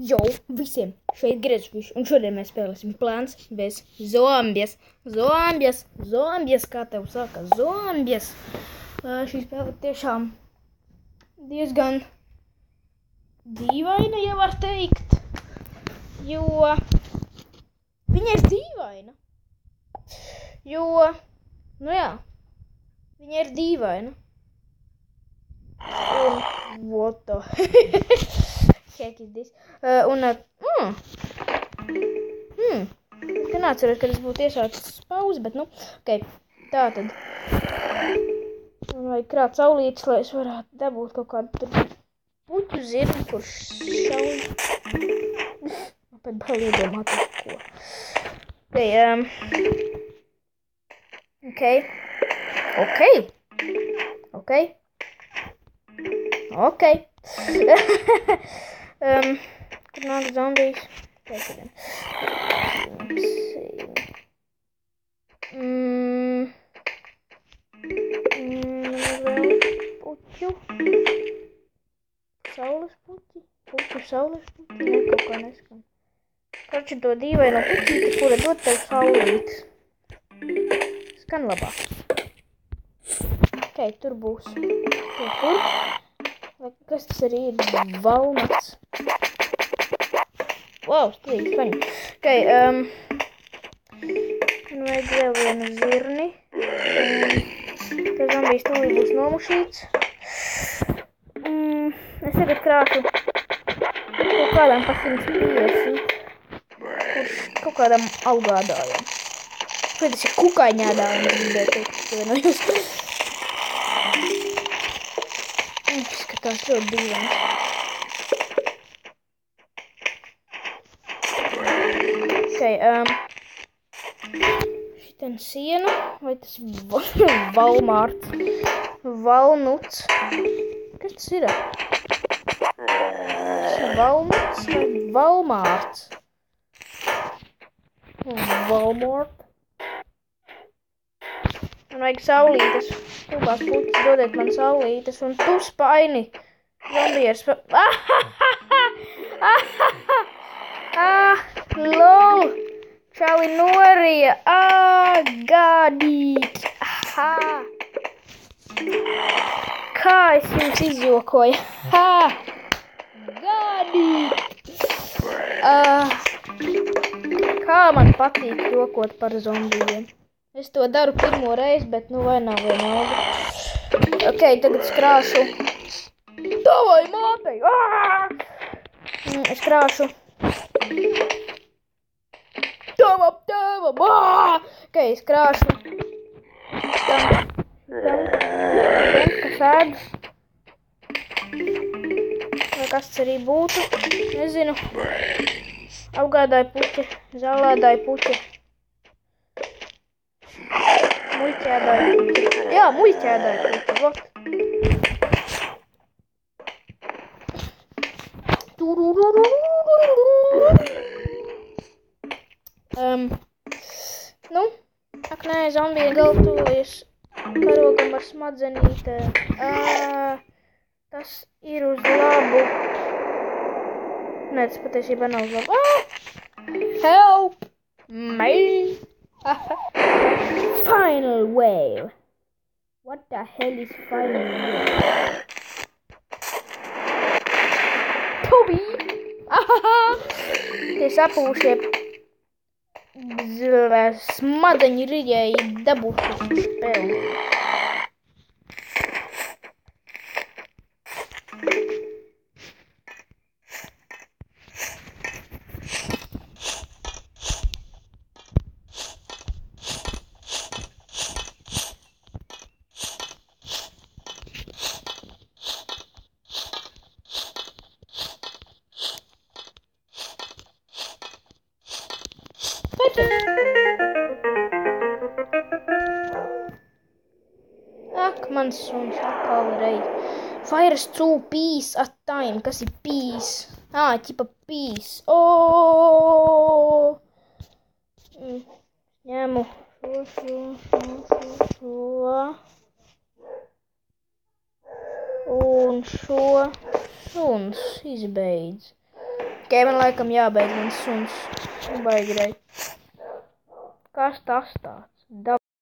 Jo, visiem šeit griežuši, un šodien mēs spēlēsim plāns bez zombijas. Zombijas, zombijas, kā tev saka, zombijas. Ā, Šī spēle tiešām diezgan dīvaina, ja var teikt, jo viņa ir dīvaina. Jo, nu jā, viņa ir dīvaina. Un, what the is this? Uh, un, uh, mm, mm, ka neatceros, kad es būtu iesācis pauzi, bet, nu, ok, tā tad. Man vajag krāt saulītes, lai es varētu dabūt kaut kādu tur puķu zirgu, kurš šauj. Man pat bail iedomāt, ko. Ok, um, ok, ok, ok, ok. nāk zombijs? Pēkšņi. Mm. Mm, puķu. Saules puķi. Puķu saules puķi. Ne, kaut kā neskan. Kroči to dīvaino puķīti, kura dod tev saulītes. Skan labāk. Ok, tur būs. Tur, tur. Kas tas arī ir? Valnats. Wow, stilīgi skaņa. Ok, um, man vajag vēl vienu zirni. Um, tas zombijs tūlīt būs nomušīts. Mm, es tagad krāšu kaut kādām pa 150. Kurš kaut kādam augādājam. Vai tas ir kukaiņādājums, gribētu teikt, pievienojos. Izskatās ļoti dīvaini. Ok, um, šitan siena, vai tas va- Valmārts, Valnuts, kas tas ir? Tas ir Valnuts vai Valmārts? Valmārt. Man vajag saulītes, tūkās puķis, dodiet man saulītes, un tu spaini. Zombieris. Ah, lol! Čali norija! Ah, gādīt! Aha! Kā es jums izjokoju? Ha! Gādīt! Ah, kā man patīk jokot par zombijiem. Es to daru pirmo reizi, bet nu vai nav vienalga. Ok, tagad es krāšu. Davai, mātei! Mm, Es krāšu. Tavam, tavam! Ah! Ok, es krāšu. Tam, tam, kas ēdas. Vai kas tas arī būtu? Nezinu. Augādāja puķi, zālādāja puķi. Muļķēdāja puķi. Jā, muļķēdāja puķi. Vot. Um, nu, ak nē, zombija galtuvojas karogam ar smadzenītē. Uh, tas ir uz labu. Nē, tas patiesībā nav uz labu. Ah! Help me! final wave. What the hell is final wave? Toby! Tie sapūšie z- smadzeņu riģēji dabūšu spēli. Ak, mans suns atkal reiz. Fires through peace at time. Kas ir peace? Ā, ķipa peace. O! Mm. Ņemu šo, šo, šo, šo, šo. Un šo suns izbeidz. Ok, man laikam jābeidz mans suns. Baigi rei. Kas tas tāds?